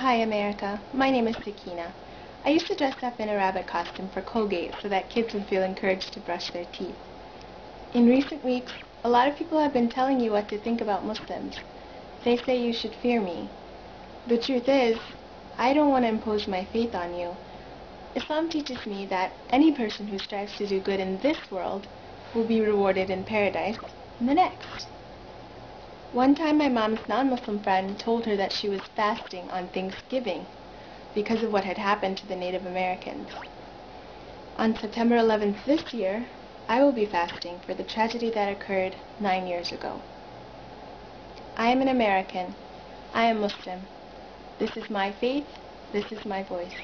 Hi, America. My name is Sakina. I used to dress up in a rabbit costume for Colgate so that kids would feel encouraged to brush their teeth. In recent weeks, a lot of people have been telling you what to think about Muslims. They say you should fear me. The truth is, I don't want to impose my faith on you. Islam teaches me that any person who strives to do good in this world will be rewarded in paradise in the next. One time my mom's non-Muslim friend told her that she was fasting on Thanksgiving because of what had happened to the Native Americans. On September 11th this year, I will be fasting for the tragedy that occurred nine years ago. I am an American. I am Muslim. This is my faith. This is my voice.